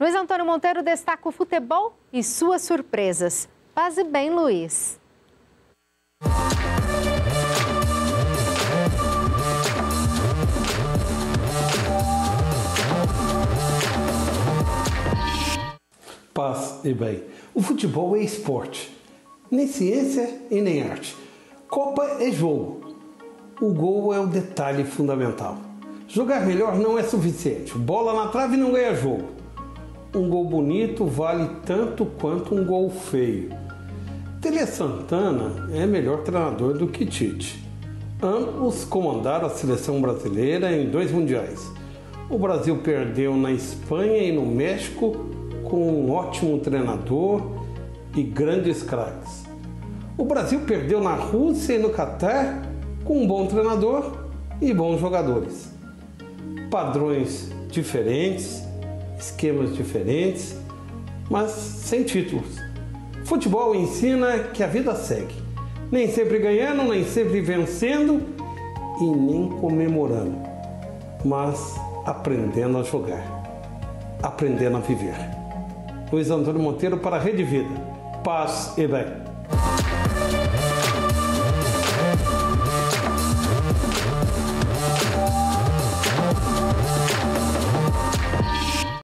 Luiz Antônio Monteiro destaca o futebol e suas surpresas. Paz e bem, Luiz. Paz e bem. O futebol é esporte, nem ciência e nem arte. Copa é jogo. O gol é o detalhe fundamental. Jogar melhor não é suficiente. Bola na trave não ganha jogo. Um gol bonito vale tanto quanto um gol feio. Tele Santana é melhor treinador do que Tite. Ambos comandaram a seleção brasileira em dois mundiais. O Brasil perdeu na Espanha e no México com um ótimo treinador e grandes craques. O Brasil perdeu na Rússia e no Catar com um bom treinador e bons jogadores. Padrões diferentes, esquemas diferentes, mas sem títulos. Futebol ensina que a vida segue, nem sempre ganhando, nem sempre vencendo e nem comemorando, mas aprendendo a jogar, aprendendo a viver. Luiz Antônio Monteiro para a Rede Vida. Paz e bem.